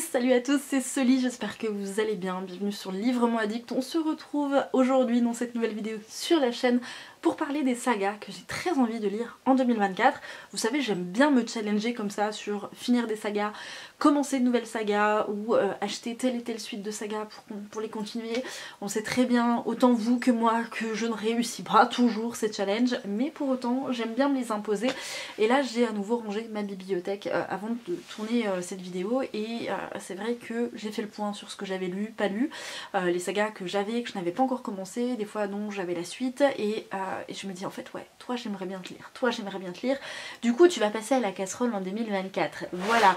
Salut à tous, c'est Soli, j'espère que vous allez bien, bienvenue sur Livre-moi Addict. On se retrouve aujourd'hui dans cette nouvelle vidéo sur la chaîne pour parler des sagas que j'ai très envie de lire en 2024. Vous savez, j'aime bien me challenger comme ça sur finir des sagas, commencer de nouvelles sagas ou euh, acheter telle et telle suite de sagas pour, pour, les continuer. On sait très bien, autant vous que moi, que je ne réussis pas toujours ces challenges, mais pour autant, j'aime bien me les imposer. Et là, j'ai à nouveau rangé ma bibliothèque euh, avant de tourner euh, cette vidéo et c'est vrai que j'ai fait le point sur ce que j'avais lu, pas lu, les sagas que j'avais, que je n'avais pas encore commencé, des fois non, j'avais la suite et et je me dis en fait ouais, toi j'aimerais bien te lire, toi j'aimerais bien te lire. Du coup tu vas passer à la casserole en 2024. Voilà.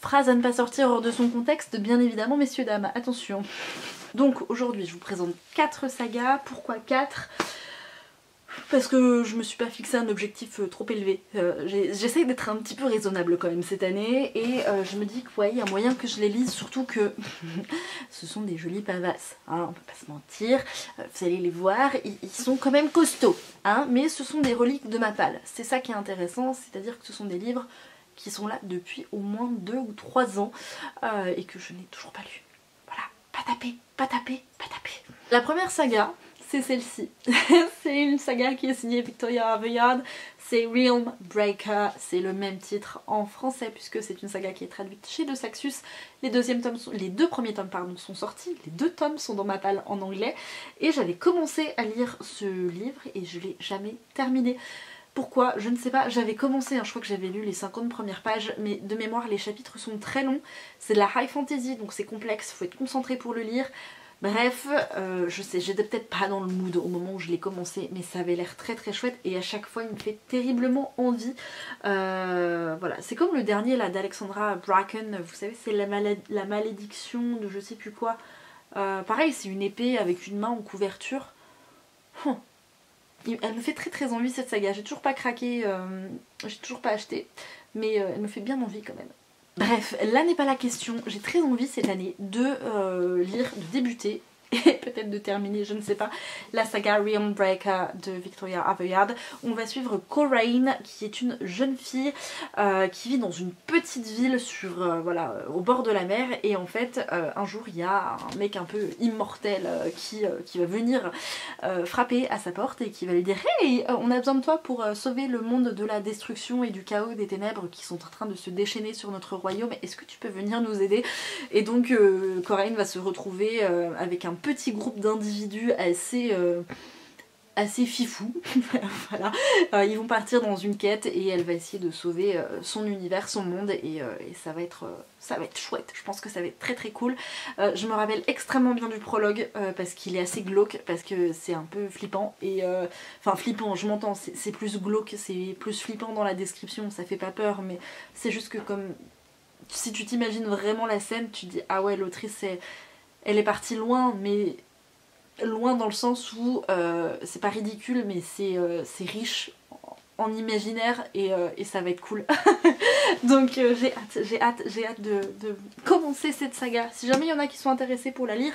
Phrase à ne pas sortir hors de son contexte, bien évidemment messieurs dames, attention. Donc aujourd'hui je vous présente 4 sagas, pourquoi 4 parce que je me suis pas fixé un objectif euh, trop élevé. Euh, j'essaye d'être un petit peu raisonnable quand même cette année et euh, je me dis que ouais, il y a moyen que je les lise, surtout que ce sont des jolies pavasses, hein, on peut pas se mentir. vous allez les voir, ils, sont quand même costauds, hein, mais ce sont des reliques de ma palle. C'est ça qui est intéressant, c'est-à-dire que ce sont des livres qui sont là depuis au moins 2 ou 3 ans et que je n'ai toujours pas lu. Voilà, pas taper, pas taper, pas taper. La première saga, c'est celle-ci. c'est une saga qui est signée Victoria Aveyard, c'est Realm Breaker, c'est le même titre en français puisque c'est une saga qui est traduite chez De Saxus. Les, deux premiers tomes pardon, sont sortis, les deux tomes sont dans ma palle en anglais et j'avais commencé à lire ce livre et je l'ai jamais terminé. Pourquoi? Je ne sais pas, j'avais commencé, hein, je crois que j'avais lu les 50 premières pages, mais de mémoire les chapitres sont très longs, c'est de la high fantasy donc c'est complexe, il faut être concentré pour le lire. Bref, euh, je sais, j'étais peut-être pas dans le mood au moment où je l'ai commencé, mais ça avait l'air très très chouette et à chaque fois il me fait terriblement envie. Euh, voilà, c'est comme le dernier là d'Alexandra Bracken, vous savez, c'est la, malédiction de je sais plus quoi. Euh, pareil, c'est une épée avec une main en couverture. Elle me fait très très envie cette saga, j'ai toujours pas craqué, j'ai toujours pas acheté, mais elle me fait bien envie quand même. Bref, là n'est pas la question. J'ai très envie cette année de euh, lire, de débuter et peut-être de terminer, je ne sais pas, la saga Realm Breaker de Victoria Aveyard. On va suivre Coraine qui est une jeune fille euh, qui vit dans une petite ville sur, euh, voilà, au bord de la mer. Et en fait euh, un jour il y a un mec un peu immortel qui, qui va venir frapper à sa porte et qui va lui dire Hey, on a besoin de toi pour sauver le monde de la destruction et du chaos des ténèbres qui sont en train de se déchaîner sur notre royaume, est-ce que tu peux venir nous aider? Et donc Coraine va se retrouver avec un petit groupe d'individus assez euh, assez fifou. voilà. Euh, ils vont partir dans une quête et elle va essayer de sauver euh, son univers, son monde et, ça va être ça va être chouette. Je pense que ça va être très très cool. je me rappelle extrêmement bien du prologue parce qu'il est assez glauque, parce que c'est un peu flippant et enfin flippant, je m'entends, c'est plus glauque, c'est plus flippant dans la description, ça fait pas peur, mais c'est juste que comme si tu t'imagines vraiment la scène, tu dis ah ouais l'autrice c'est elle est partie loin, mais loin dans le sens où euh, c'est pas ridicule, mais c'est euh, riche en imaginaire euh, et, ça va être cool. Donc j'ai hâte, j'ai hâte, j'ai hâte de, commencer cette saga. Si jamais il y en a qui sont intéressés pour la lire,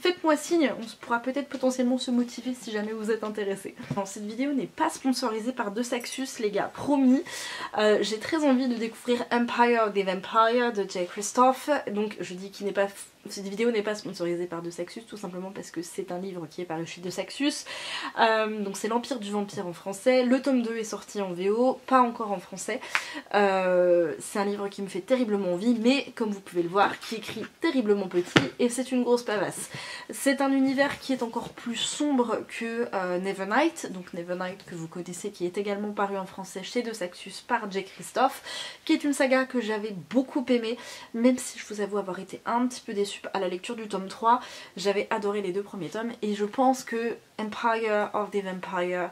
faites-moi signe, on pourra peut-être potentiellement se motiver si jamais vous êtes intéressés. cette vidéo n'est pas sponsorisée par De Saxus les gars, promis. j'ai très envie de découvrir Empire des Vampires de Jay Christophe, donc je dis qu'il n'est pas cette vidéo n'est pas sponsorisée par De Saxus tout simplement parce que c'est un livre qui est paru chez De Saxus. Euh, donc c'est l'Empire du Vampire en français. Le tome 2 est sorti en VO, pas encore en français. Euh, c'est un livre qui me fait terriblement envie, mais comme vous pouvez le voir, qui écrit terriblement petit et c'est une grosse pavasse. C'est un univers qui est encore plus sombre que euh, Nevernight, donc Nevernight que vous connaissez, qui est également paru en français chez De Saxus par Jay Christophe, qui est une saga que j'avais beaucoup aimée, même si je vous avoue avoir été un petit peu déçue à la lecture du tome 3. J'avais adoré les deux premiers tomes et je pense que Empire of the Vampire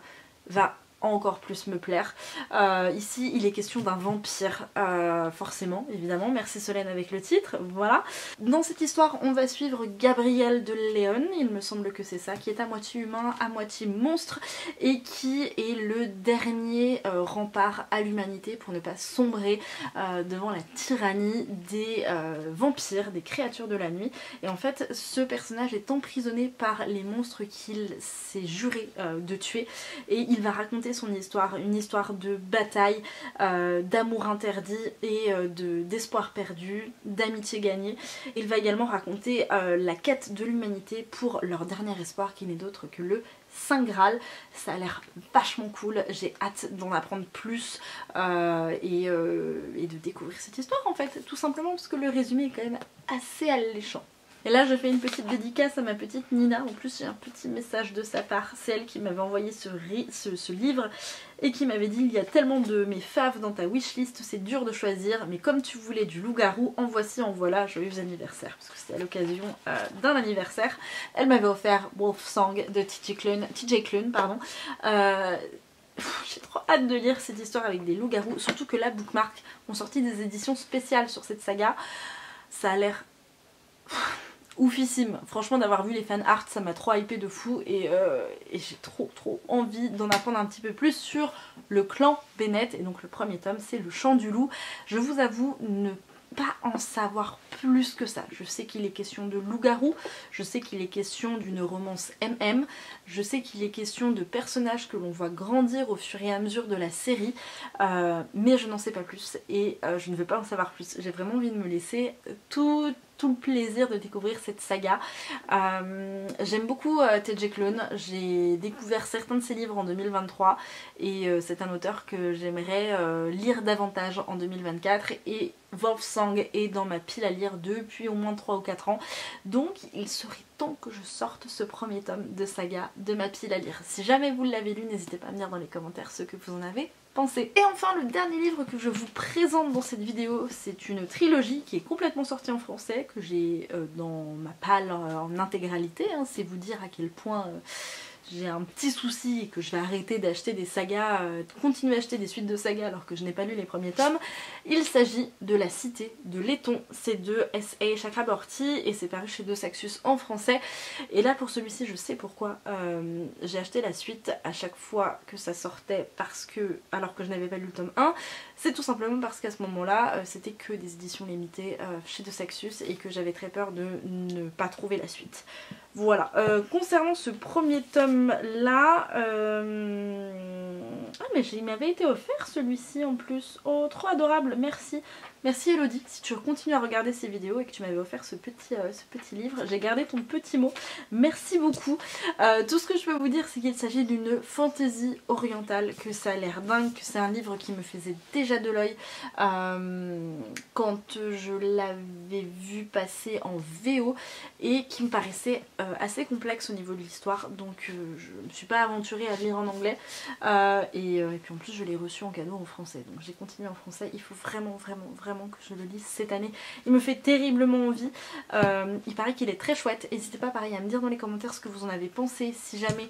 va encore plus me plaire. Euh, ici, il est question d'un vampire, euh, forcément, évidemment. Merci Solène avec le titre, voilà. Dans cette histoire, on va suivre Gabriel de Léon, il me semble que c'est ça, qui est à moitié humain, à moitié monstre, et qui est le dernier euh, rempart à l'humanité pour ne pas sombrer devant la tyrannie des vampires, des créatures de la nuit. Et en fait, ce personnage est emprisonné par les monstres qu'il s'est juré de tuer, et il va raconter son histoire, une histoire de bataille, euh, d'amour interdit et euh, d'espoir perdu, d'amitié gagnée. Il va également raconter la quête de l'humanité pour leur dernier espoir qui n'est d'autre que le Saint Graal. Ça a l'air vachement cool, j'ai hâte d'en apprendre plus et, et de découvrir cette histoire en fait, tout simplement parce que le résumé est quand même assez alléchant. Et là je fais une petite dédicace à ma petite Nina, en plus j'ai un petit message de sa part, c'est elle qui m'avait envoyé ce, ce, livre et qui m'avait dit il y a tellement de mes faves dans ta wishlist, c'est dur de choisir, mais comme tu voulais du loup-garou, en voici, en voilà, joyeux anniversaire, parce que c'était à l'occasion euh, d'un anniversaire. Elle m'avait offert Wolf Song de TJ Klune, TJ Klune pardon. Euh, j'ai trop hâte de lire cette histoire avec des loups-garous, surtout que là Bookmark ont sorti des éditions spéciales sur cette saga. Ça a l'air oufissime. Franchement d'avoir vu les fan art ça m'a trop hypé de fou euh, et, j'ai trop trop envie d'en apprendre un petit peu plus sur le clan Bennett et donc le premier tome c'est le chant du loup. Je vous avoue ne pas en savoir plus que ça. Je sais qu'il est question de loup-garou, je sais qu'il est question d'une romance MM, je sais qu'il est question de personnages que l'on voit grandir au fur et à mesure de la série, euh, mais je n'en sais pas plus et euh, je ne veux pas en savoir plus. J'ai vraiment envie de me laisser tout le plaisir de découvrir cette saga. Euh, j'aime beaucoup euh, TJ Klune, j'ai découvert certains de ses livres en 2023 et euh, c'est un auteur que j'aimerais lire davantage en 2024 et Wolfsang est dans ma pile à lire depuis au moins 3 ou 4 ans donc il serait temps que je sorte ce premier tome de saga de ma pile à lire. Si jamais vous l'avez lu n'hésitez pas à me dire dans les commentaires ce que vous en avez Et enfin le dernier livre que je vous présente dans cette vidéo c'est une trilogie qui est complètement sortie en français que j'ai euh, dans ma palle en intégralité, hein. c'est vous dire à quel point euh, j'ai un petit souci et que je vais arrêter d'acheter des sagas, euh, continuer à acheter des suites de sagas alors que je n'ai pas lu les premiers tomes. Il s'agit de La Cité de Letton, c'est de S.A. Chakraborty et c'est paru chez De Saxus en français. Et là pour celui-ci je sais pourquoi euh, j'ai acheté la suite à chaque fois que ça sortait parce que, alors que je n'avais pas lu le tome 1, c'est tout simplement parce qu'à ce moment-là euh, c'était que des éditions limitées chez De Saxus et que j'avais très peur de ne pas trouver la suite. Voilà, concernant ce premier tome là... Euh, mais il m'avait été offert celui-ci en plus. Oh trop adorable, merci. Merci Elodie, si tu continues à regarder ces vidéos et que tu m'avais offert ce petit, euh, ce petit livre, j'ai gardé ton petit mot. Merci beaucoup. Euh, tout ce que je peux vous dire c'est qu'il s'agit d'une fantaisie orientale, que ça a l'air dingue, que c'est un livre qui me faisait déjà de l'œil quand je l'avais vu passer en VO et qui me paraissait assez complexe au niveau de l'histoire donc je me suis pas aventurée à lire en anglais euh, euh, et, puis en plus je l'ai reçu en cadeau en français. Donc j'ai continué en français. Il faut vraiment vraiment vraiment que je le lise cette année. Il me fait terriblement envie. Euh, il paraît qu'il est très chouette. N'hésitez pas pareil à me dire dans les commentaires ce que vous en avez pensé. Si jamais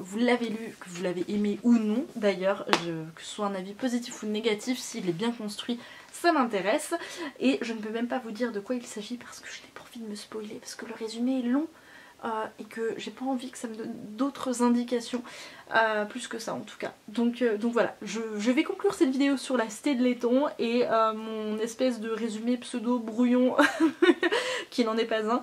vous l'avez lu que vous l'avez aimé ou non d'ailleurs que ce soit un avis positif ou négatif s'il est bien construit ça m'intéresse. Et je ne peux même pas vous dire de quoi il s'agit parce que je n'ai pas envie de me spoiler parce que le résumé est long euh, et que j'ai pas envie que ça me donne d'autres indications euh, plus que ça en tout cas. Donc, euh, donc voilà. Je, vais conclure cette vidéo sur la cité de laiton et mon espèce de résumé pseudo brouillon qui n'en est pas un.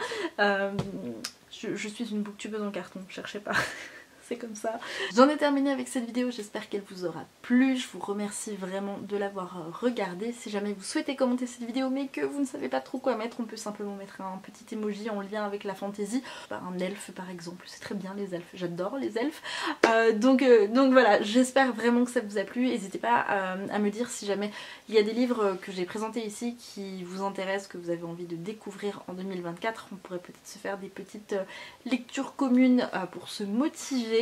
Je, je, suis une booktubeuse en carton. Cherchez pas c'est comme ça. J'en ai terminé avec cette vidéo, j'espère qu'elle vous aura plu. Je vous remercie vraiment de l'avoir euh, regardée. Si jamais vous souhaitez commenter cette vidéo mais que vous ne savez pas trop quoi mettre, on peut simplement mettre un petit emoji en lien avec la fantasy. Un elfe par exemple, c'est très bien les elfes, j'adore les elfes. Euh, euh, donc voilà, j'espère vraiment que ça vous a plu. N'hésitez pas à me dire si jamais il y a des livres que j'ai présentés ici qui vous intéressent, que vous avez envie de découvrir en 2024. On pourrait peut-être se faire des petites lectures communes pour se motiver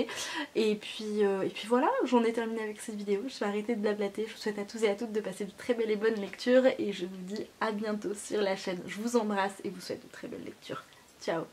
et puis, euh, et puis voilà, j'en ai terminé avec cette vidéo. Je vais arrêter de blablater. Je vous souhaite à tous et à toutes de passer de très belles et bonnes lectures. Et je vous dis à bientôt sur la chaîne. Je vous embrasse et vous souhaite de très belles lectures. Ciao